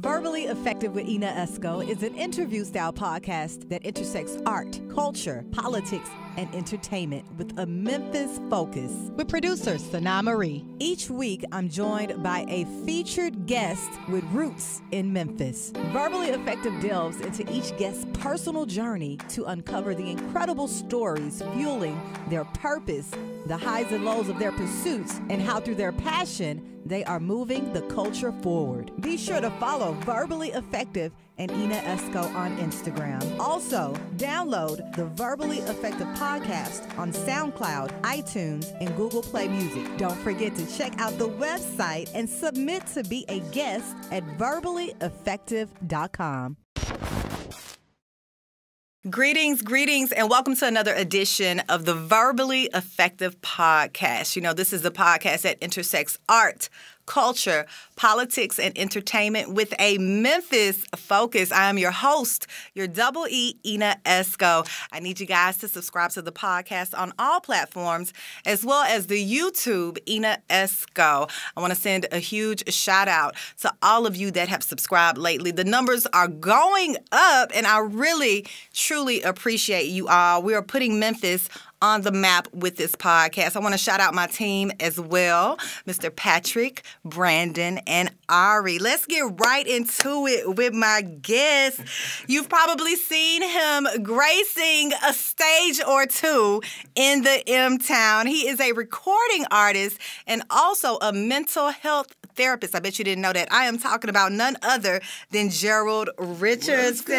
Verbally Effective with Ena Esco is an interview style podcast that intersects art, culture, politics, and entertainment with a Memphis focus. With producer Sana Marie. Each week, I'm joined by a featured guest with roots in Memphis. Verbally Effective delves into each guest's personal journey to uncover the incredible stories fueling their purpose, the highs and lows of their pursuits, and how through their passion, they are moving the culture forward. Be sure to follow Verbally Effective and Ena Esco on Instagram. Also, download the Verbally Effective podcast on SoundCloud, iTunes, and Google Play Music. Don't forget to check out the website and submit to be a guest at verballyeffective.com. Greetings, greetings, and welcome to another edition of the Verbally Effective Podcast. You know, this is the podcast that intersects art, culture, politics, and entertainment with a Memphis focus. I am your host, your double E, Ena Esco. I need you guys to subscribe to the podcast on all platforms, as well as the YouTube, Ena Esco. I want to send a huge shout out to all of you that have subscribed lately. The numbers are going up, and I really, truly appreciate you all. We are putting Memphis on the map with this podcast. I want to shout out my team as well, Mr. Patrick, Brandon, and Ari. Let's get right into it with my guest. You've probably seen him gracing a stage or two in the M Town. He is a recording artist and also a mental health therapist. I bet you didn't know that. I am talking about none other than Gerald Richardson.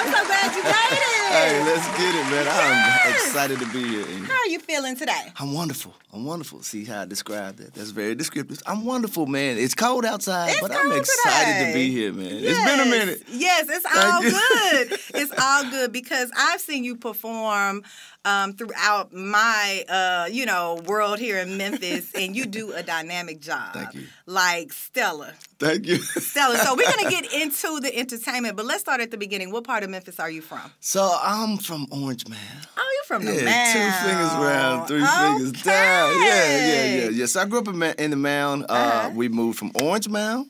I'm so glad you made it. Hey, let's get it, man. Yes. I'm excited to be here. How are you feeling today? I'm wonderful. I'm wonderful. See how I described that? That's very descriptive. I'm wonderful, man. It's cold outside, it's but I'm excited today. to be here, man. Yes. It's been a minute. Yes, it's all good. it's all good because I've seen you perform um, throughout my, uh, you know, world here in Memphis, and you do a dynamic job. Thank you. Like Stella. Thank you. Stella. So we're gonna get into the entertainment, but let's start at the beginning. What part of Memphis are you from? So I'm from Orange Mound. Oh, you're from yeah, the Mound. two fingers round, three okay. fingers down. Yeah, yeah, yeah, yeah. So I grew up in, in the Mound. Uh, Uh-huh. We moved from Orange Mound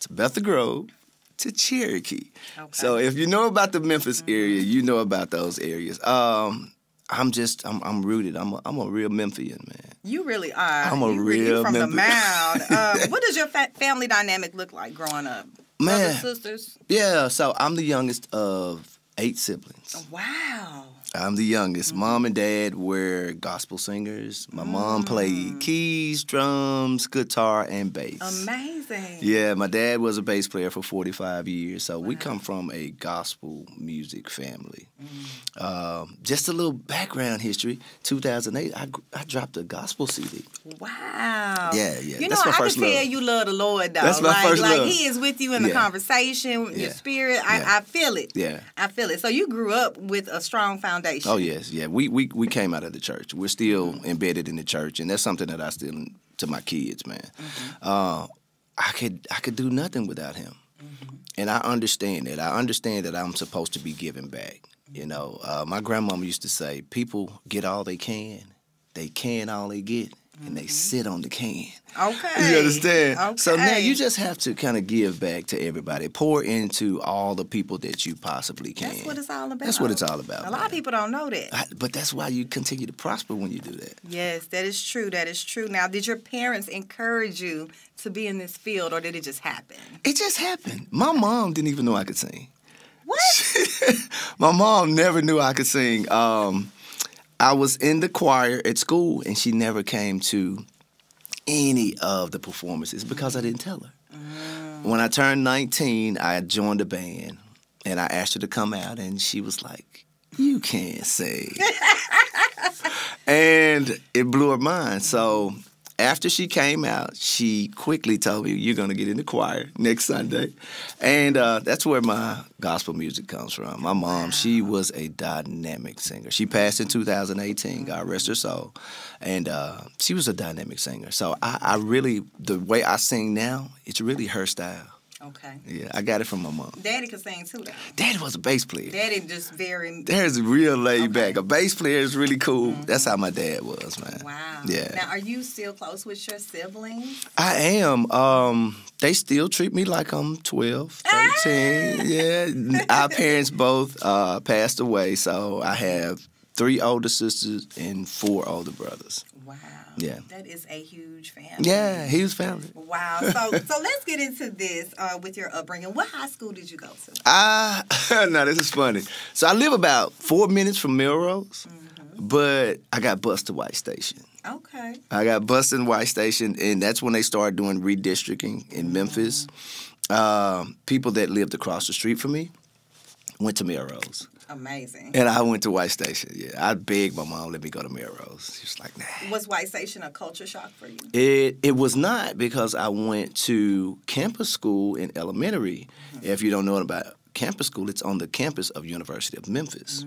to Bethel Grove to Cherokee. Okay. So if you know about the Memphis area, you know about those areas. Um, I'm just, I'm, I'm rooted. I'm a, I'm a real Memphian, man. You really are. I'm a you real from the mound. Um, what does your fa- family dynamic look like growing up? Man. Brothers, sisters. Yeah, so I'm the youngest of eight siblings. Wow. I'm the youngest. Mm-hmm. Mom and dad were gospel singers. My mom played mm. keys, drums, guitar, and bass. Amazing. Yeah, my dad was a bass player for 45 years, so we come from a gospel music family. Mm. Um, just a little background history. 2008, I, I dropped a gospel CD. Wow. Yeah, yeah. You That's know, my I first can tell you love the Lord, though. That's my like, first like love. He is with you in the Yeah. conversation, your Yeah. spirit. I, Yeah. I feel it. Yeah. I feel it. So you grew up with a strong foundation. Oh yes, yeah. We we we came out of the church. We're still embedded in the church, and that's something that I still to my kids, man. Uh, I could I could do nothing without him, and I understand that. I understand that I'm supposed to be giving back. You know, uh, my grandmama used to say, "People get all they can, they can all they get, and they sit on the can." Okay. You understand? Okay. So now you just have to kind of give back to everybody, pour into all the people that you possibly can. That's what it's all about. That's what it's all about. A lot man. of people don't know that. I, but that's why you continue to prosper when you do that. Yes, that is true. That is true. Now, did your parents encourage you to be in this field, or did it just happen? It just happened. My mom didn't even know I could sing. What? My mom never knew I could sing. Um, I was in the choir at school, and she never came to any of the performances because I didn't tell her. Mm. When I turned 19, I joined a band, and I asked her to come out, and she was like, "You can't sing," and it blew her mind. So. After she came out, she quickly told me, "You're gonna get in the choir next Sunday," and uh, that's where my gospel music comes from. My mom, she was a dynamic singer. She passed in 2018. God rest her soul, and uh, she was a dynamic singer. So I, I really, the way I sing now, it's really her style. Okay. Yeah, I got it from my mom. Daddy could sing too. Though. Daddy was a bass player. Daddy just very. There's a real laid back. A bass player is really cool. That's how my dad was, man. Wow. Yeah. Now, are you still close with your siblings? I am. Um, they still treat me like I'm 12, Ah! 13. yeah. Our parents both uh, passed away, so I have three older sisters and four older brothers. Wow. Yeah. That is a huge family. Yeah, huge family. Wow. So, so let's get into this uh, with your upbringing. What high school did you go to? Ah, no, this is funny. So I live about four minutes from Melrose, but I got bused to White Station. Okay. I got bused in White Station, and that's when they started doing redistricting in Memphis. Um, people that lived across the street from me went to Melrose. Amazing. And I went to White Station. Yeah, I begged my mom let me go to Melrose. She was like, "Nah." Was White Station a culture shock for you? It it was not because I went to campus school in elementary. If you don't know about campus school, it's on the campus of University of Memphis,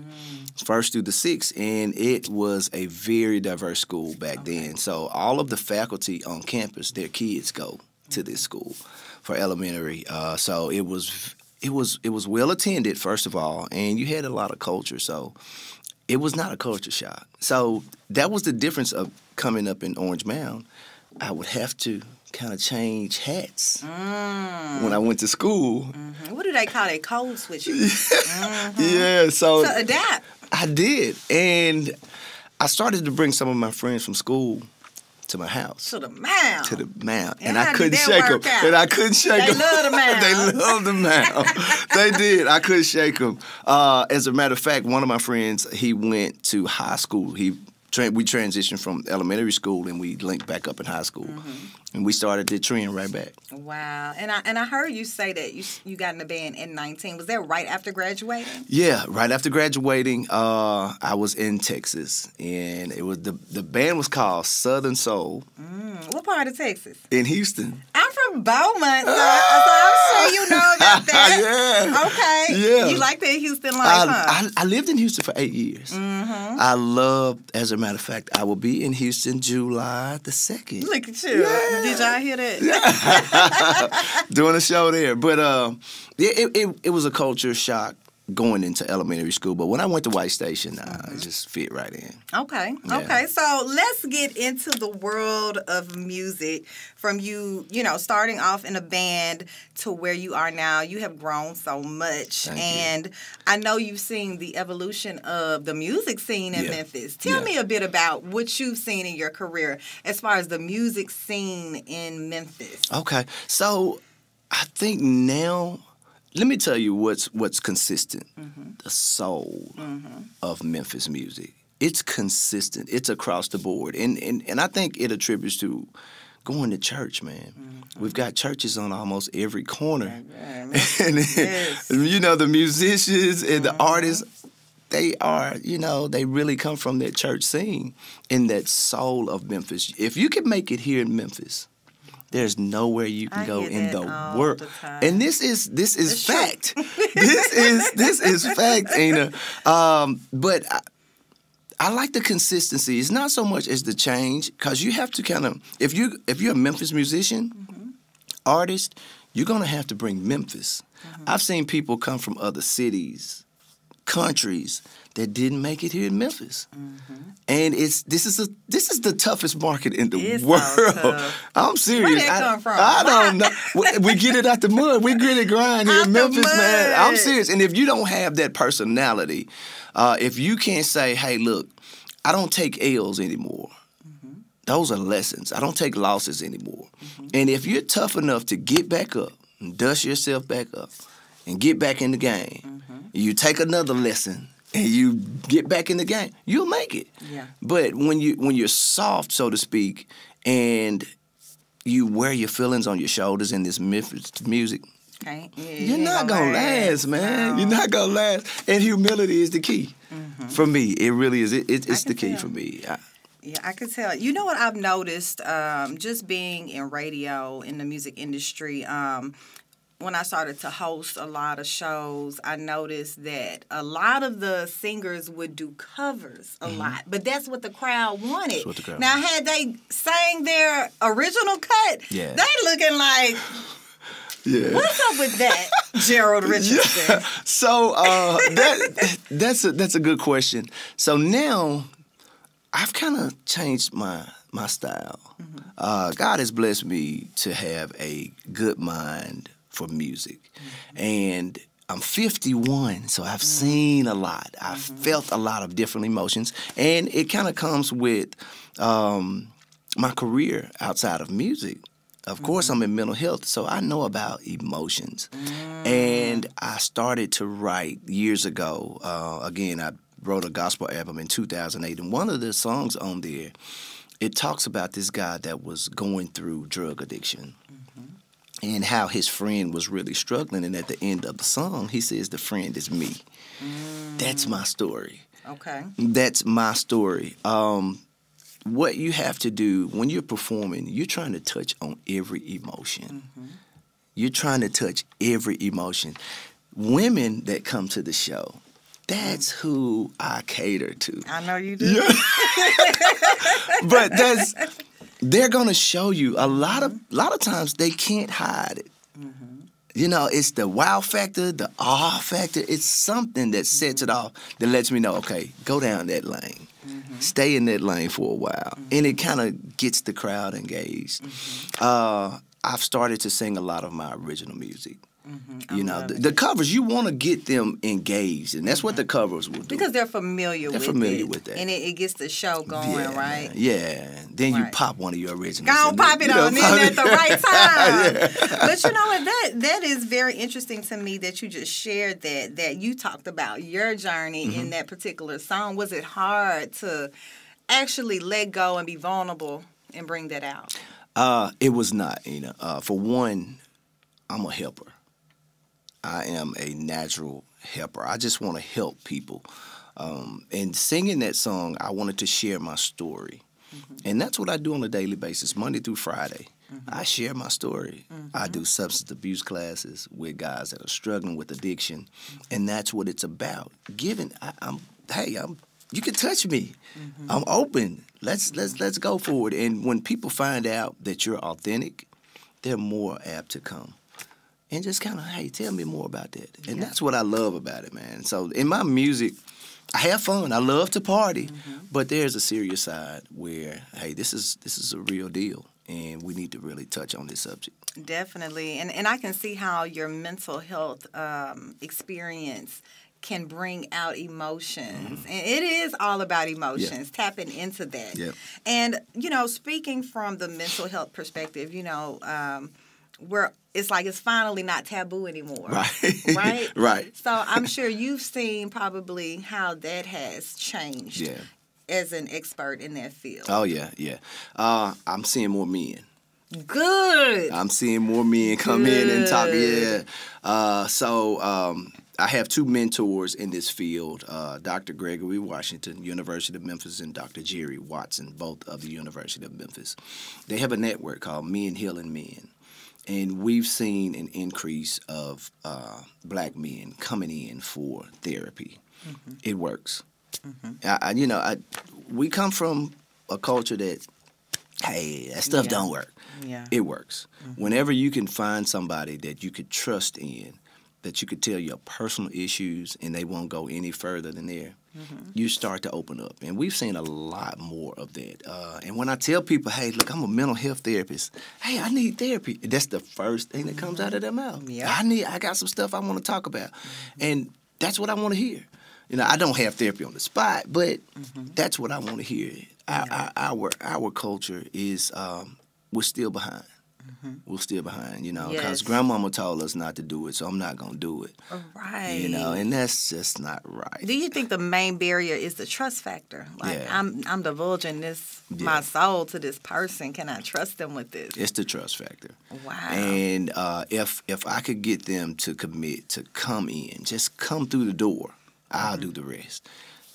first through the sixth, and it was a very diverse school back then. So all of the faculty on campus, their kids go to this school for elementary. Uh, so it was it was it was well attended first of all, and you had a lot of culture. So it was not a culture shock. So that was the difference of coming up in Orange Mound. I would have to kind of change hats mm. when I went to school. Mm-hmm. What do they call it? Code switching. Yeah, mm-hmm. so to adapt. I did, and I started to bring some of my friends from school to my house. To the mound. To the mound, And and I couldn't shake them, out? and I couldn't shake They them. love the mound. they love the mound. they did. I couldn't shake them. Uh, as a matter of fact, one of my friends, he went to high school. He tra- we transitioned from elementary school, and we linked back up in high school, Mm-hmm. and we started the trend right back. Wow. And I and I heard you say that you you got in the band in 19. Was that right after graduating? Yeah, right after graduating, uh, I was in Texas, and it was the the band was called Southern Soul Mm, what part of Texas? in Houston. From Beaumont, so, so I'm sure you know about that. yeah. Okay. Yeah. You like that Houston life, huh? I, I, I lived in Houston for eight years. Mm-hmm. I love, as a matter of fact, I will be in Houston July the 2nd. Look at you. Did y'all hear that? doing a show there. But yeah, it, it, it was a culture shock going into elementary school. But when I went to White Station, nah, it mm-hmm. just fit right in. Okay. Yeah. Okay. So let's get into the world of music from you, you know, starting off in a band to where you are now. You have grown so much. Thank you. and I know you've seen the evolution of the music scene in Yeah. Memphis. Tell Yeah. me a bit about what you've seen in your career as far as the music scene in Memphis. Okay, so I think now, let me tell you what's what's consistent. Mm-hmm. The soul mm-hmm. of Memphis music. It's consistent. It's across the board, and and and I think it attributes to going to church, man. Mm-hmm. We've got churches on almost every corner, and Yes. you know the musicians and the artists. They are, you know, they really come from that church scene and that soul of Memphis. If you can make it here in Memphis, there's nowhere you can I go in the world. the. And this is this is It's fact. this is this is fact, Ana. Um, but I, I like the consistency. It's not so much as the change because you have to kind of if you if you're a Memphis musician, Mm-hmm. artist, you're gonna have to bring Memphis. Mm-hmm. I've seen people come from other cities, countries that didn't make it here in Memphis. Mm-hmm. And it's this is a this is the toughest market in the It's world. I'm serious. that I, come from? I don't know. We- get it out the mud. We grit it grind here Out in Memphis, man. I'm serious. And if you don't have that personality, uh, if you can't say, "Hey, look, I don't take L's anymore." Mm-hmm. Those are lessons. I don't take losses anymore. Mm-hmm. And if you're tough enough to get back up and dust yourself back up and get back in the game, you take another lesson and you get back in the game, you'll make it. Yeah. But when you when you're soft, so to speak, and you wear your feelings on your shoulders in this music, Okay. Yeah, you're you not ain't gonna last, man. No. You're not gonna last. And humility is the key for me. It really is. It, it, it's the key tell. for me. I, Yeah, I could tell. You know what I've noticed, um, just being in radio in the music industry. Um, when I started to host a lot of shows, I noticed that a lot of the singers would do covers a lot, but that's what the crowd wanted. Mm-hmm. the crowd now, had they sang their original cut, Yeah. they looking like Yeah. What's up with that, Gerald Richardson? So uh, that that's a that's a good question. So now I've kind of changed my my style. Mm-hmm. Uh, God has blessed me to have a good mind for music, mm-hmm. and I'm 51, so I've mm-hmm. seen a lot. I've mm-hmm. felt a lot of different emotions, and it kind of comes with um, my career outside of music. Of mm-hmm. course, I'm in mental health, so I know about emotions. Mm. And I started to write years ago. Uh, again, I wrote a gospel album in 2008, and one of the songs on there, it talks about this guy that was going through drug addiction. Mm-hmm. And how his friend was really struggling, and at the end of the song, he says, "The friend is me." Mm. That's my story. Okay. That's my story. Um, what you have to do when you're performing, you're trying to touch on every emotion. Mm-hmm. You're trying to touch every emotion. Women that come to the show, that's mm. who I cater to. I know you do. Yeah. but that's they're gonna show you a lot of a lot of times they can't hide it. Mm-hmm. You know, it's the wow factor, the awe factor. It's something that sets it off that lets me know, okay, go down that lane. Mm-hmm. Stay in that lane for a while. Mm-hmm. And it kind of gets the crowd engaged. Mm-hmm. Uh, I've started to sing a lot of my original music. Mm-hmm. You know, the, the, covers you want to get them engaged, and that's mm-hmm. what the covers will do because they're familiar. They're with familiar it, with that, and it, it, gets the show going, yeah, right? Yeah. Then right. you pop one of your originals. Go pop it on in at the right time. yeah. But you know what? That that is very interesting to me that you just shared that that you talked about your journey mm-hmm. in that particular song. Was it hard to actually let go and be vulnerable and bring that out? Uh, it was not. You know, uh, for one, I'm a helper. I am a natural helper. I just want to help people. Um, and singing that song, I wanted to share my story. Mm-hmm. And that's what I do on a daily basis, Monday through Friday. Mm-hmm. I share my story. Mm-hmm. I do substance abuse classes with guys that are struggling with addiction, and that's what it's about. Giving, I, am hey, I'm. You can touch me. Mm-hmm. I'm open. Let's let's let's go forward. And when people find out that you're authentic, they're more apt to come and just kind of, hey, tell me more about that. And yeah. that's what I love about it, man. So in my music, I have fun. I love to party, mm-hmm. but there's a serious side where, hey, this is this is a real deal, and we need to really touch on this subject. Definitely, and and I can see how your mental health um, experience can bring out emotions. Mm-hmm. And it is all about emotions, yeah. tapping into that. Yeah. And, you know, speaking from the mental health perspective, you know, um, we're it's like it's finally not taboo anymore. Right. Right? right. So I'm sure you've seen probably how that has changed. Yeah. As an expert in that field. Oh yeah, yeah. Uh, I'm seeing more men. Good. I'm seeing more men come Good. in and talk. Yeah. Uh, so um, I have two mentors in this field uh, Dr. Gregory Washington, University of Memphis, and Dr. Jerry Watson, both of the University of Memphis. They have a network called Men Healing Men and we've seen an increase of uh, black men coming in for therapy. Mm-hmm. It works. Mm-hmm. I, I, you know, I, we come from a culture that, hey, that stuff yeah. don't work. Yeah. It works. Mm-hmm. Whenever you can find somebody that you could trust in, that you could tell your personal issues and they won't go any further than there, mm-hmm. you start to open up. And we've seen a lot more of that. Uh, and when I tell people, hey, look, I'm a mental health therapist. Hey, I need therapy. That's the first thing that comes out of their mouth. Yeah. I need. I got some stuff I want to talk about, mm-hmm. and that's what I want to hear. You know, I don't have therapy on the spot, but mm-hmm. that's what I want to hear. Our, yeah. our, our, our culture is um, we're still behind mm-hmm. we're still behind, you know, because yes. grandmama told us not to do it, so I'm not gonna do it. Right. You know, and that's just not right. Do you think the main barrier is the trust factor? Like yeah. I'm I'm divulging this yeah. my soul to this person. Can I trust them with this? It's the trust factor. Wow. And uh, if if I could get them to commit to come in, just come through the door, I'll mm-hmm. do the rest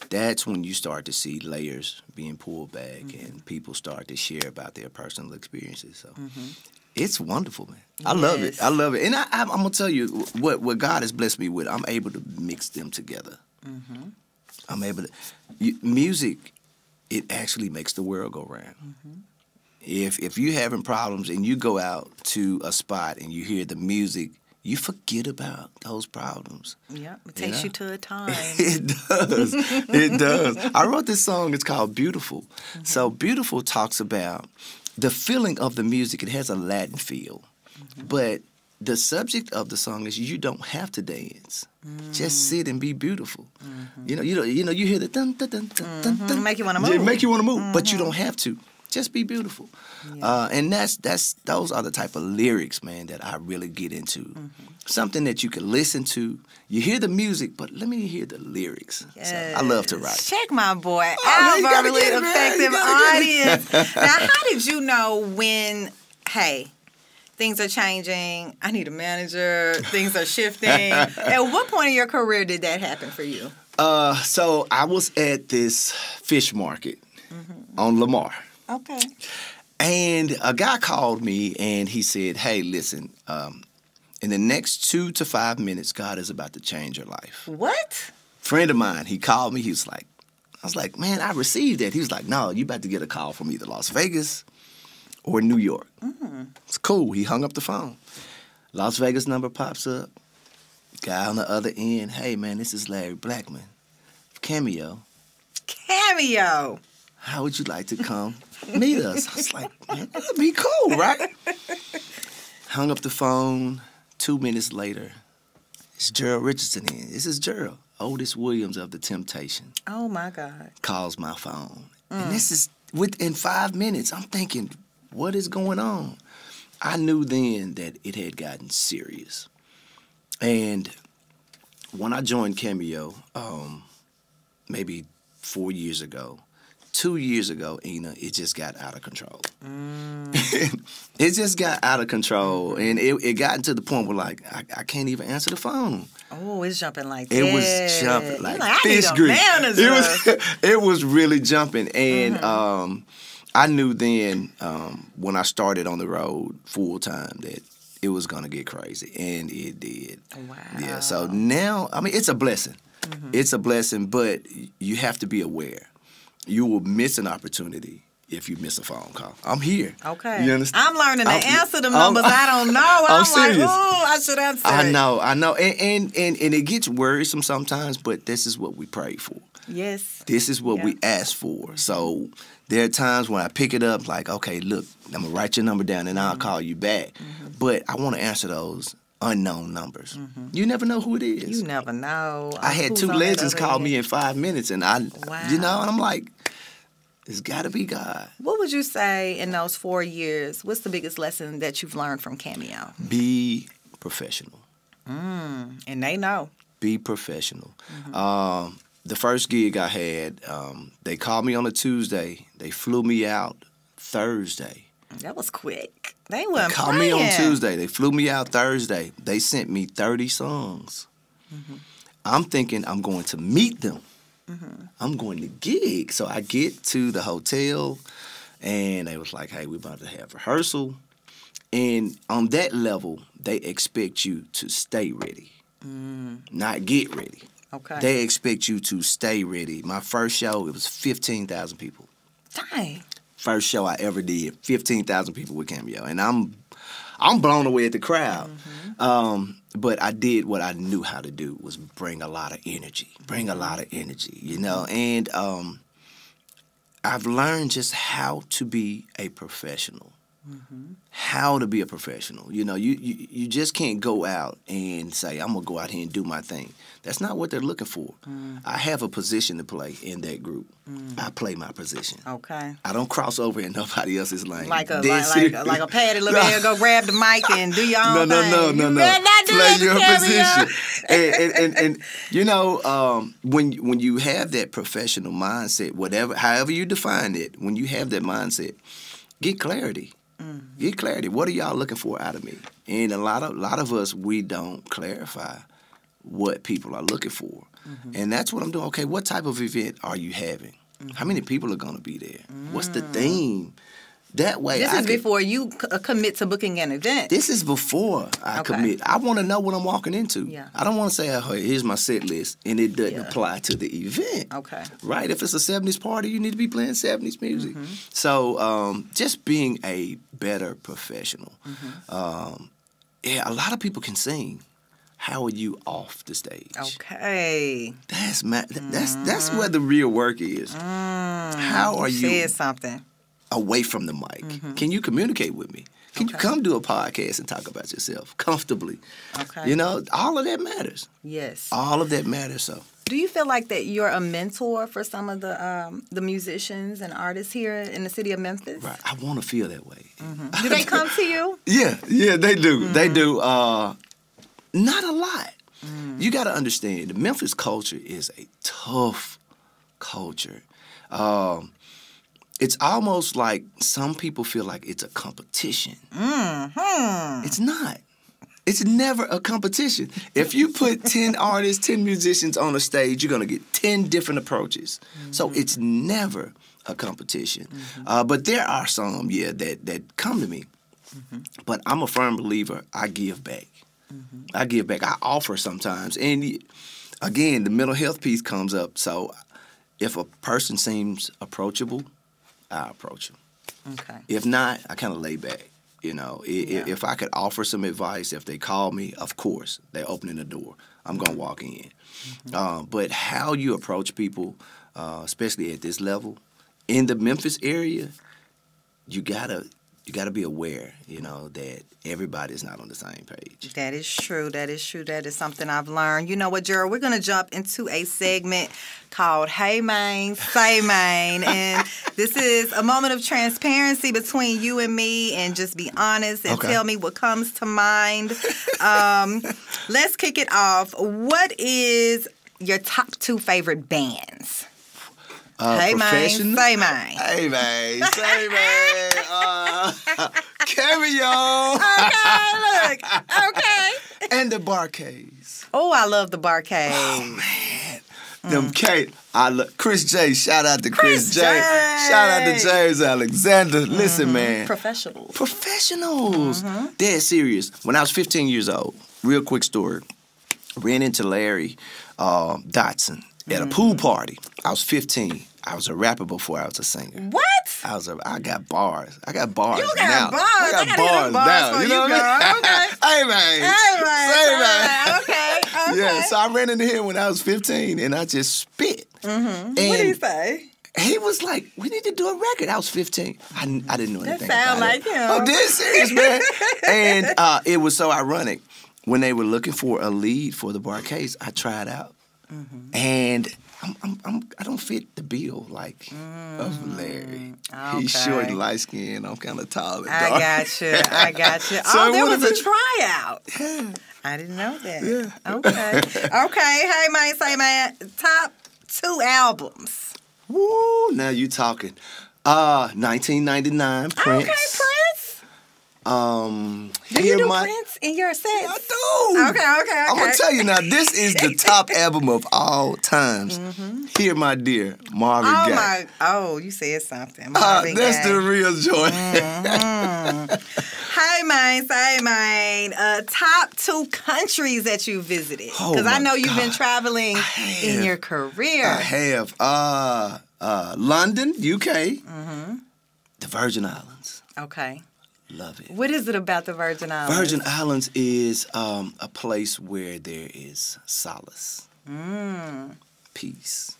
that's when you start to see layers being pulled back mm-hmm. and people start to share about their personal experiences. So mm-hmm. It's wonderful, man. I yes. love it. I love it, and I, am gonna tell you what what God has blessed me with. I'm able to mix them together. Mm-hmm. I'm able to. You, music, it actually makes the world go round. Mm-hmm. if if you having problems and you go out to a spot and you hear the music, you forget about those problems. Yeah, it takes know? you to a time. It does. it does. I wrote this song. It's called Beautiful. So Beautiful talks about the feeling of the music. It has a Latin feel, mm-hmm. but the subject of the song is you don't have to dance. Just mm. sit and be beautiful. Mm-hmm. You know, you know, you know, you hear the dun dun dun dun dun. Mm-hmm. dun. Make you wanna Yeah, move. make you want to move, but you don't have to. Just be beautiful. Uh, and that's that's those are the type of lyrics, man, that I really get into. Something that you can listen to. You hear the music, but let me hear the lyrics. So I love to write. Check my boy man, out, you gotta verbally it, effective audience. now, how did you know when? Hey, things are changing. I need a manager. Things are shifting. At what point in your career did that happen for you? Uh, so I was at this fish market Mm-hmm. on Lamar. Okay. And a guy called me and he said, Hey, listen, um, in the next two to five minutes, God is about to change your life. What? Friend of mine, he called me. He was like, I was like, man, I received that. He was like, no, you about to get a call from either Las Vegas or New York. It's cool. He hung up the phone. Las Vegas number pops up. Guy on the other end, hey, man, this is Larry Blackmon. Cameo. Cameo. How would you like to come meet us? I was like, man, that'd be cool, right? Hung up the phone. Two minutes later, it's Gerald Richardson in. This is Gerald, Otis Williams of The Temptation, Oh my God. calls my phone. And this is within five minutes. I'm thinking, what is going on? I knew then that it had gotten serious. And when I joined Cameo, um, maybe four years ago, two years ago, Ena, it just got out of control. it just got out of control, and it, it got to the point where like I, I can't even answer the phone. Oh, it's jumping like that. It was jumping like, fish need grease. It was it was really jumping, and um, I knew then um, when I started on the road full time that it was gonna get crazy, and it did. Wow. Yeah. So now, I mean, it's a blessing. It's a blessing, but you have to be aware. You will miss an opportunity if you miss a phone call. I'm here. Okay. You understand? I'm learning to I'm- answer them I'm- numbers I don't know. I'm, I'm like, serious. oh, I should answer. I know, I know, and, and and and it gets worrisome sometimes, but this is what we pray for. Yes. This is what Yeah. we ask for. So there are times when I pick it up, like, okay, look, I'm gonna write your number down and I'll mm-hmm. call you back. Mm-hmm. But I want to answer those unknown numbers. Mm-hmm. You never know who it is. You never know. I uh, had who's two legends call me in five minutes, and I, Wow. you know, and I'm like, it's got to be God. What would you say in those four years? What's the biggest lesson that you've learned from Cameo? Be professional. Mm, And they know. Be professional. Um, the first gig I had, um, they called me on a Tuesday. They flew me out Thursday. That was quick. They They weren't called me on. Tuesday. They flew me out Thursday. They sent me 30 songs. I'm thinking I'm going to meet them. Mm-hmm. I'm going to gig. So I get to the hotel and they was like, hey, we're about to have rehearsal. And on that level, they expect you to stay ready, mm. not get ready. Okay. They expect you to stay ready. My first show, it was 15,000 people Dang. first show I ever did, fifteen thousand people with Cameo, and I'm I'm blown away at the crowd. Um, but I did what I knew how to do was bring a lot of energy, bring a lot of energy, you know, and um, I've learned just how to be a professional. How to be a professional. You know, you, you you just can't go out and say, I'm gonna go out here and do my thing. That's not what they're looking for. I have a position to play in that group. I play my position. Okay. I don't cross over in nobody else's lane. Like a like, like, a- like a Patty LaBelle, go grab the mic and do your own no, thing. no, no, You no. not do Play your position. and, and, and, and you know, um, when when you have that professional mindset, whatever, however you define it, when you have that mindset, get clarity. Mm. Get clarity. What are y'all looking for out of me? And a lot of a lot of us we don't clarify what people are looking for, Mm-hmm. and that's what I'm doing. Okay, what type of event are you having? How many people are going to be there? What's the theme? That way, This I is could- before you c- uh, commit to booking an event. This is before I Okay. commit. I want to know what I'm walking into. Yeah. I don't want to say, oh, here's my set list, and it doesn't Yeah. apply to the event. Okay. Right? If it's a 70s party, you need to be playing 70s music. Mm-hmm. So um, just being a better professional. Mm-hmm. Um, yeah, a lot of people can sing. How are you off the stage? Okay. That's ma- that's that's where the real work is. How are you Said something. Away from the mic? Can you communicate with me? Can you Mm-hmm. Come do a podcast and talk about yourself comfortably? Okay. You know, all of that matters. Yes. All of that matters. So Do you feel like that you're a mentor for some of the um, the musicians and artists here in the city of Memphis? right, I want to feel that way. Do they come to you? Yeah, yeah, they do. They Mm-hmm. do. Uh, not a lot. Mm. You got to understand, the Memphis culture is a tough culture. Um, it's almost like some people feel like it's a competition. Mm-hmm. It's not. It's never a competition. If you put 10 artists, 10 musicians on a stage, you're going to get 10 different approaches. So it's never a competition. Uh, but there are some, yeah, that, that come to me. But I'm a firm believer I give back. I give back. I offer sometimes. And again, the mental health piece comes up. So if a person seems approachable, I approach them. Okay. If not, I kind of lay back. You know, Yeah. if I could offer some advice, if they call me, of course, they're opening the door. I'm gonna walk in. Mm-hmm. Uh, but how you approach people, uh, especially at this level, in the Memphis area, you gotta you gotta be aware. You know that everybody's not on the same page. That is true. That is true. That is something I've learned. You know what, Gerald? We're going to jump into a segment called Hey Mane, Say Mane. And this is a moment of transparency between you and me and just be honest and Okay. tell me what comes to mind. Um, let's kick it off. What is your top two favorite bands? Uh, hey Man, professional- Say Man. Hey man, say man, uh, carry on, Okay, look. Okay. and the Bar-Kays. Oh, I love the Bar-Kay. Oh man, them Kate. I look Chris J. Shout out to Chris, Chris J. J. Shout out to James Alexander. Listen, man, Professionals. professionals. Dead serious. When I was 15 years old, real quick story. Ran into Larry uh, Dodson at a pool party. I was 15. I was a rapper before I was a singer. What? I was a, I got bars. I got bars You got now. bars. I I got gotta bars bars now. You know you, what I mean? girl. hey man. Hey, man. Say, man. Okay. Okay. Yeah, so I ran into him when I was 15 and I just spit. Mm-hmm. And What did he say? he was like, "We need to do a record." I was 15. I, I didn't know anything. That sound like it. him. Oh, dead serious, man. and uh, it was so ironic when they were looking for a lead for the Bar-Kays. I tried out, Mm-hmm. and I'm, I'm, I'm I don't fit the bill like of Larry. He's short Mm, and light skinned. I'm kind of tall and dark. I got you. I got you. So oh, there was a tryout. Yeah. I didn't know that. Yeah. Okay. okay. Hey, man. Say, man. Top two albums. Woo! Now you talking. Uh, 1999 Prince. Okay, Prince. Um, Do you do My- Prince in your sets? I do. Okay, okay, okay. I'm gonna tell you now. This is the top album of all times. Here, My Dear Marvin Mm-hmm. Oh Gaye. my! Oh, you said something. Ah, Marvin that's Gaye. the real joy. Hi, man, say, man, uh, top two countries that you visited. Oh, Because I know you've been God. traveling in your career. I have uh, uh, London, UK, Mm-hmm. the Virgin Islands. Okay. Love it. What is it about the Virgin Islands? Virgin Islands is um, a place where there is solace, Mm. peace.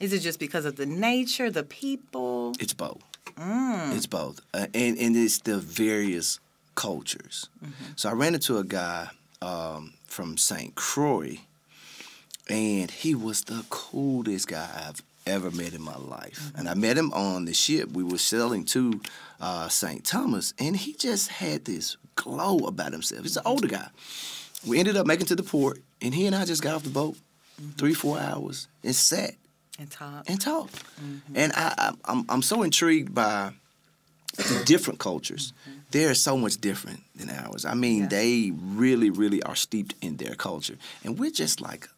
Is it just because of the nature, the people? It's both. Mm. It's both, uh, and and it's the various cultures. Mm-hmm. So I ran into a guy um, from St. Croix, and he was the coolest guy I've ever met in my life. Mm-hmm. And I met him on the ship. We were sailing to uh, St. Thomas, and he just had this glow about himself. He's an older guy. We ended up making it to the port, and he and I just got off the boat, Mm-hmm. three four hours, and sat And talk. and talk. Mm-hmm. And I, I, I'm, I'm so intrigued by the different cultures. They're so much different than ours. I mean, Mm-hmm. Yeah. they really, really are steeped in their culture, and we're just like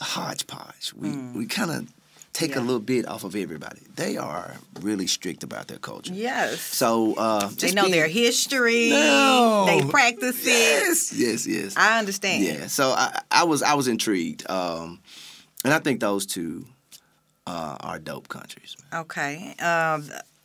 a hodgepodge. We Mm. we kind of take Yeah. a little bit off of everybody. They are really strict about their culture. Yes. So uh, They know being- their history. No. They practice it. Yes, yes, yes. I understand. Yeah. So I, I was I was intrigued, um, and I think those two uh, are dope countries. Okay. Um,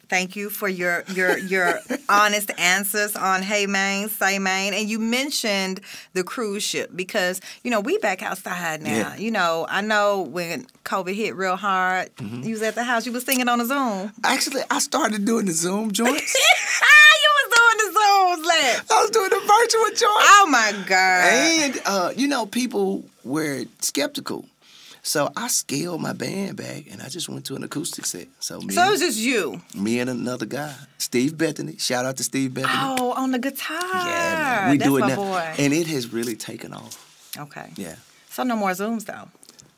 thank you for your your your honest answers on Hey Mane, Say Mane, and you mentioned the cruise ship because you know we back outside now. Yeah. You know, I know when COVID hit real hard, Mm-hmm. you was at the house, you was singing on the Zoom. Actually, I started doing the Zoom joints. you was doing the Zooms, last. I was doing the virtual joints. Oh my god. And uh, you know, people were skeptical. So I scaled my band back and I just went to an acoustic set. So me, So it and, was just you. me and another guy, Steve Bethany. Shout out to Steve Bethany. Oh, on the guitar. yeah, man. We That's do it now. boy. And it has really taken off. okay. Yeah. So no more Zooms though.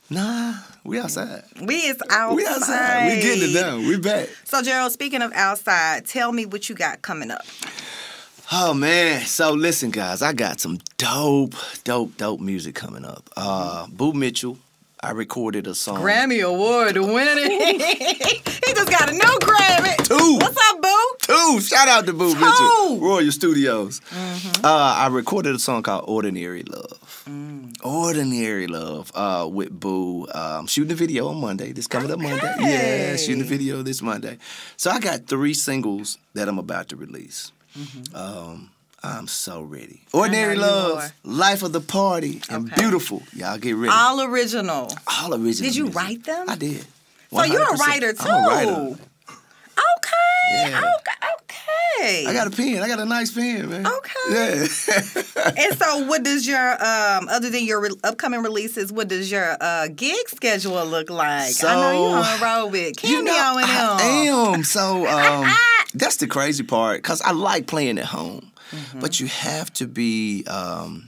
Nah, we outside. We is outside. We outside. We getting it done. We back. So Gerald, speaking of outside, tell me what you got coming up. Oh man. So listen, guys, I got some dope, dope, dope music coming up. Uh Boo Mitchell. I recorded a song. Grammy Award winning. he just got a new Grammy. Two. What's up, Boo? Two. Shout out to Boo Two. Royal Studios. Uh, I recorded a song called "Ordinary Love." Ordinary Love uh, with Boo. Um, shooting a video on Monday. This coming up Monday. Yeah, shooting a video this Monday. So I got three singles that I'm about to release. Um, I'm so ready. Ordinary Love. Life of the Party, and Okay. Beautiful. Y'all get ready. All original. All original. Did you music. write them? I did. So you're a writer too. I'm a writer. Okay. Yeah. Okay. Okay. I got a pen. I got a nice pen, man. Okay. Yeah. and so, what does your um, other than your re- upcoming releases, what does your uh, gig schedule look like? I know you're on the road with Cameo you know, and them. I am. So um, that's the crazy part because I like playing at home, Mm-hmm. but you have to be. Um,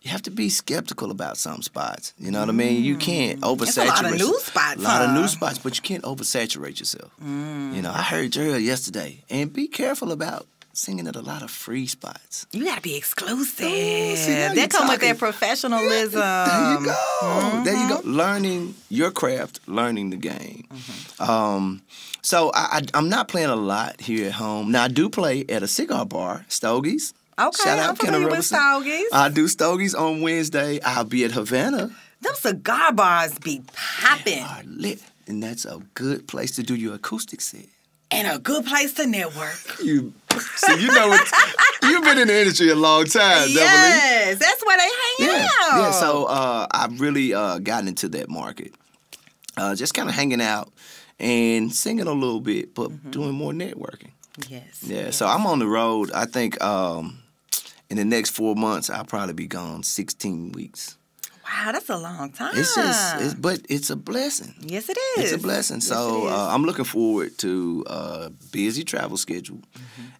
you have to be skeptical about some spots. You know what I mean? You can't oversaturate. Mm. lot of new spots, A lot of new spots, but you can't oversaturate yourself. You know, I heard Gerald yesterday, and be careful about singing at a lot of free spots. You gotta be exclusive. Oh, see, that come with that talking. professionalism. There you go. There you go. Mm-hmm. Learning your craft, learning the game. Um, so I, I, I'm not playing a lot here at home. Now I do play at a cigar bar, Stogies. Okay, Shout I'm out Kenna familiar with Stogies. I do Stogies on Wednesday. I'll be at Havana. Them cigar bars be popping, Are lit, and that's a good place to do your acoustic set. and a good place to network. You see, you know, you've been in the industry a long time, Beverly. yes, that's where they hang Yeah, out. yeah. So uh, I've really uh, gotten into that market, uh, just kind of hanging out and singing a little bit, but Mm-hmm. doing more networking. yes, Yeah. yes. So I'm on the road. I think um, in the next four months I'll probably be gone 16 weeks. Wow, that's a long time. It's just, it's, but it's a blessing. yes, it is. It's a blessing. Yes, so uh, I'm looking forward to a busy travel schedule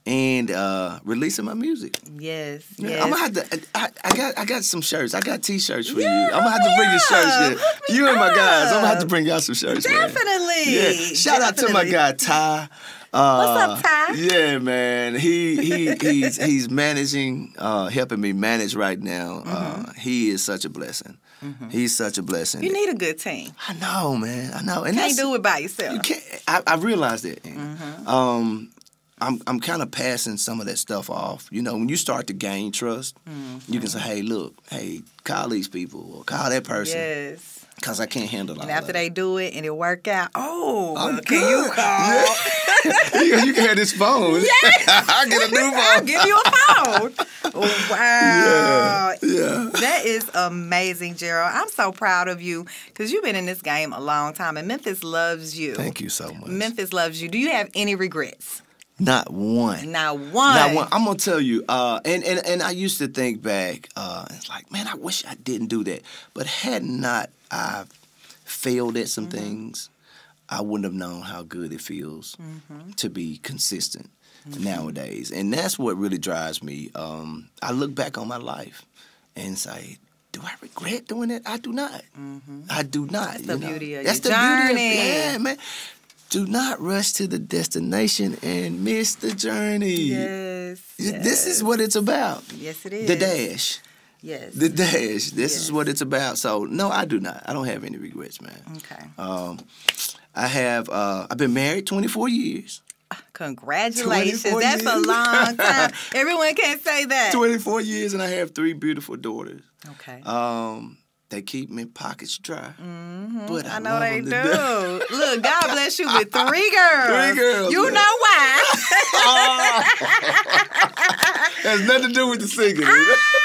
and uh, releasing my music. yes, Yeah, yes. I'm gonna have to. I, I got. I got some shirts. I got T-shirts for you. I'm gonna have to bring you shirts. yeah. Yeah. Me You and my guys. I'm gonna have to bring y'all some shirts. man. Definitely. Yeah. Shout out to my guy Ty. Uh, What's up, Ty? Yeah, man. He he he's he's managing, uh, helping me manage right now. Uh, he is such a blessing. He's such a blessing. Mm-hmm. You need a good team. I know, man. I know. And Can't do it by yourself. you can't. I, I realized it. Mm-hmm. Um, I'm I'm kind of passing some of that stuff off. You know, when you start to gain trust, Mm-hmm. you can say, "Hey, look, hey, call these people or call that person," Yes. Because I can't handle all And after they do it and it work out, oh, I'm can you good. call? Yeah. you, you can have this phone. I get a new phone. I'll give you a phone. Oh, wow. Yeah. That is amazing, Gerald. I'm so proud of you because you've been in this game a long time and Memphis loves you. Thank you so much. Memphis loves you. Do you have any regrets? Not one. Not one. Not one. I'm gonna tell you, uh, and, and and I used to think back, uh, it's like, man, I wish I didn't do that. But had not I failed at some things, I wouldn't have known how good it feels to be consistent nowadays. And that's what really drives me. Um, I look back on my life and say, do I regret doing it? I do not. I do not. That's the know? beauty of That's the beauty journey. of yeah, man. Do not rush to the destination and miss the journey. Yes. This is what it's about. Yes, it is. The dash. Yes. The dash. This Yes. is what it's about. So no, I do not. I don't have any regrets, man. Okay. Um, I have. Uh, I've been married 24 years. Congratulations. 24 That's a long time. Everyone can't say that. 24 years, and I have three beautiful daughters. Okay. Um, they keep me pockets dry. Mm-hmm. But I, I know they do. Look, God bless you with three girls. Three girls, You man. know why? Ah. Has nothing to do with the singing. Ah.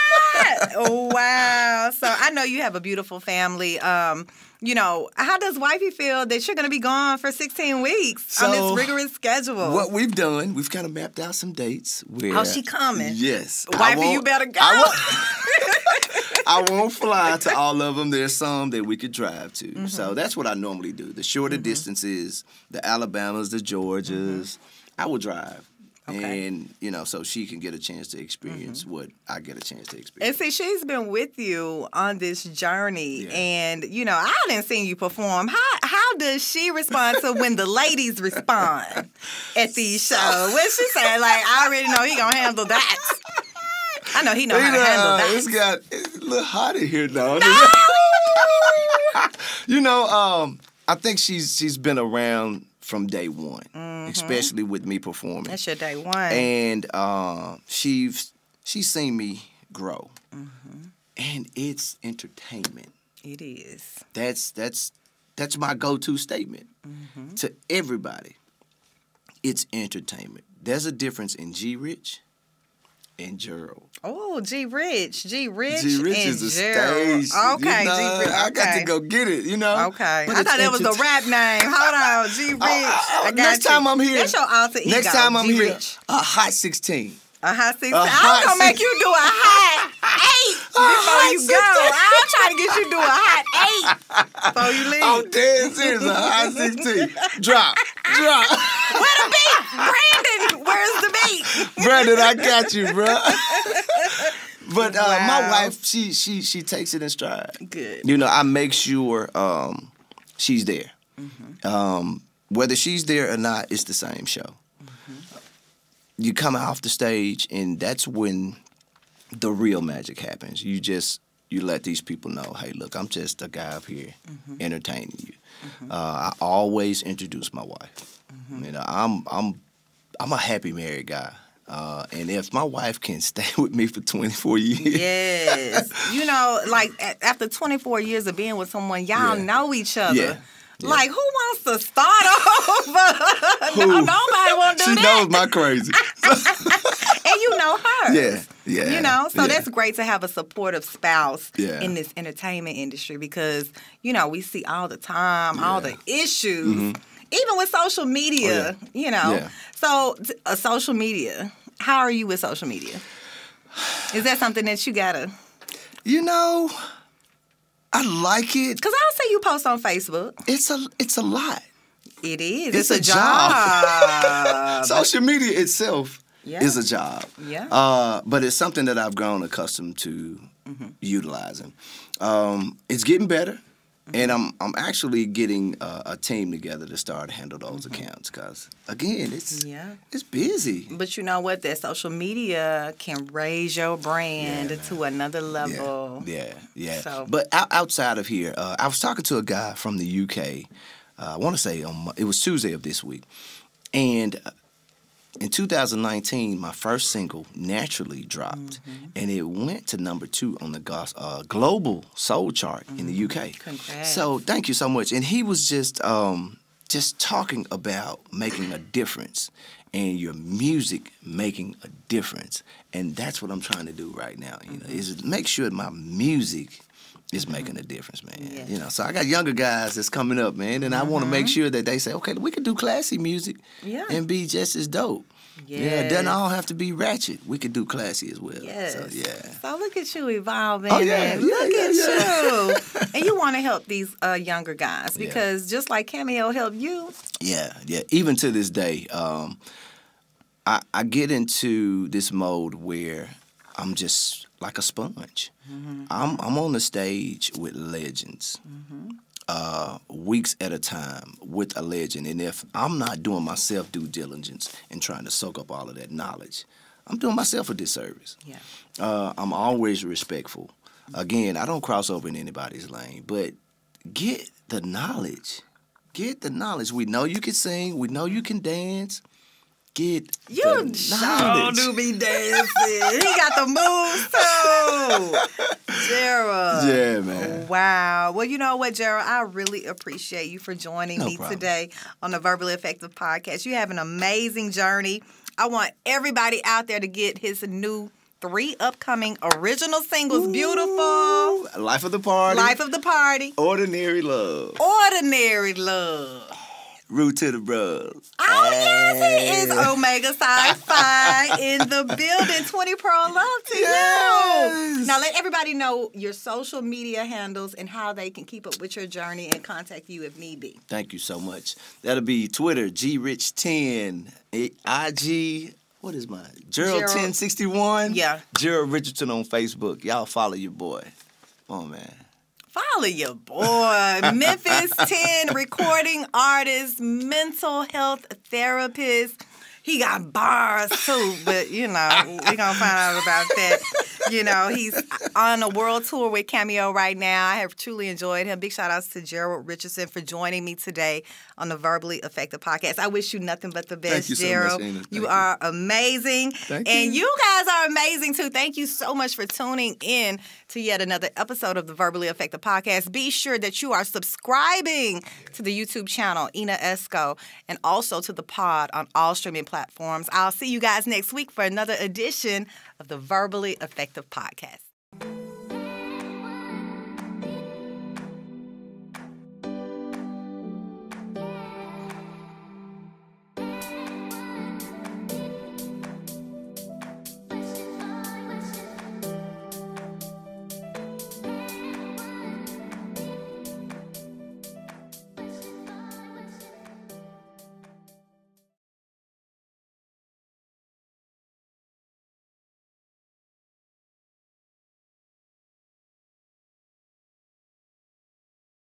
Wow. So I know you have a beautiful family. Um, you know, how does wifey feel that you're gonna be gone for 16 weeks on this rigorous schedule? what we've done, we've kind of mapped out some dates. Where, Oh, she coming? Yes. Wifey, you better go. I won't, I won't fly to all of them. There's some that we could drive to. Mm-hmm. So that's what I normally do. The shorter distances, the Alabamas, the Georgias, I will drive. Mm-hmm. Okay. And, you know, so she can get a chance to experience what I get a chance to experience. And see, she's been with you on this journey, Yeah. and you know, I didn't see you perform. How how does she respond to when the ladies respond at these shows? What she say? Like, I already know he gonna handle that. I know he know how to You handle that. It's got it's a little hot in here now. you know, um, I think she's she's been around from day one, especially with me performing. Mm-hmm. That's your day one. and uh, she's she's seen me grow, Mm-hmm. and it's entertainment. it is. That's that's that's my go-to statement Mm-hmm. to everybody. It's entertainment. There's a difference in G Rich and Gerald. Oh, G Rich, G Rich, G Rich is a Gerald. stage. Okay, you know, G Rich. I got to go get it. You know. Okay, But I thought that was a entertain- rap name. Hold on, G Rich. Oh, oh, I got next you. time I'm here. That's your alter ego. Next time I'm G here, Rich. a hot sixteen. A hot six. I'm gonna make you do a hot eight before hot you go. I'm trying to get you to do a hot eight before you leave. I'm dead serious. A hot sixteen. Drop, drop. Where the beat, Brandon? Where's the beat? Brandon, I got you, bro. but uh, my wife, she she she takes it in stride. Good. You know, I make sure um, she's there. Mm-hmm. Um, whether she's there or not, it's the same show. Mm-hmm. You come off the stage, and that's when the real magic happens. You just you let these people know, hey, look, I'm just a guy up here Mm-hmm. entertaining you. Uh, I always introduce my wife. Mm-hmm. You know, I'm I'm I'm a happy married guy. Uh, and if my wife can stay with me for 24 years, Yes. you know, like after 24 years of being with someone, y'all Yeah. know each other. Yeah. Yeah. Like, who wants to start over? no, nobody want to do she that. knows my crazy. and you know her. Yeah, yeah, You know, so yeah. that's great to have a supportive spouse Yeah. in this entertainment industry because, you know, we see all the time, all the issues, even with social media, Oh, you know. Yeah. So, uh, social media, how are you with social media? Is that something that you gotta? You know, I like it. Because I'll say you post on Facebook. It's a it's a lot. It is. It's It's, a a, job. Social media itself Yeah. is a job. Yeah. Uh, but it's something that I've grown accustomed to Mm-hmm. utilizing. Um, it's getting better. Mm-hmm. And I'm I'm actually getting uh, a team together to start handle those accounts because again it's Mm-hmm. Yeah. it's busy. But you know what? That social media can raise your brand Yeah, to another level. Yeah, yeah. So- But out, outside of here, uh, I was talking to a guy from the UK. Uh, I want to say on it was Tuesday of this week, and uh, in 2019, my first single naturally dropped, Mm-hmm. and it went to number two on the uh, global soul chart in the UK. Mm-hmm. Congrats. So thank you so much. And he was just um, just talking about making a difference and your music making a difference. And that's what I'm trying to do right now. You know, is make sure my music is making a difference, man. Yes. You know, so I got younger guys that's coming up, man, and I want to make sure that they say, okay, we can do classy music Yeah. and be just as dope. Yeah, it doesn't all have to be ratchet. We could do classy as well. Yes. So yeah. So look at you evolving. Oh, yeah, yeah, look yeah, at yeah. you. and you want to help these uh, younger guys because just like Cameo helped you, Yeah, yeah. Even to this day, um, I, I get into this mode where I'm just like a sponge. I'm I'm on the stage with legends, uh, weeks at a time with a legend, and if I'm not doing myself due diligence and trying to soak up all of that knowledge, I'm doing myself a disservice. yeah, Uh, I'm always respectful Again, I don't cross over in anybody's lane, but get the knowledge. Get the knowledge. We know you can sing. We know you can dance. Get You sure do be dancing. he got the moves too. Gerald. Yeah, man. Wow. Well, you know what, Gerald? I really appreciate you for joining No me problem. today on the Verbally Effective Podcast. You have an amazing journey. I want everybody out there to get his new three upcoming original singles. Beautiful. Life of the party. Life of the Party. Ordinary love. Ordinary Love. Root to the bros. Oh, yes, he is Omega Psi Phi in the building. 20 Pearl Love to you. Yes. Now, let everybody know your social media handles and how they can keep up with your journey and contact you if need be. Thank you so much. That'll be Twitter, grich10, IG, what is mine? Gerald- Gerald1061. Yeah. Gerald Richardson on Facebook. Y'all follow your boy. Come on, man. Follow your boy, Memphis 10 recording artist, mental health therapist. He got bars too, but you know, we're gonna find out about that. You know, he's on a world tour with Cameo right now. I have truly enjoyed him. Big shout outs to Gerald Richardson for joining me today on the Verbally Effective podcast. I wish you nothing but the best, you so much, Gerald. Thank you you. are amazing. Thank and you. you guys are amazing too. Thank you so much for tuning in to yet another episode of the Verbally Effective Podcast. Be sure that you are subscribing to the YouTube channel, Ena Esco, and also to the pod on all streaming platforms. I'll see you guys next week for another edition of the Verbally Effective of podcasts.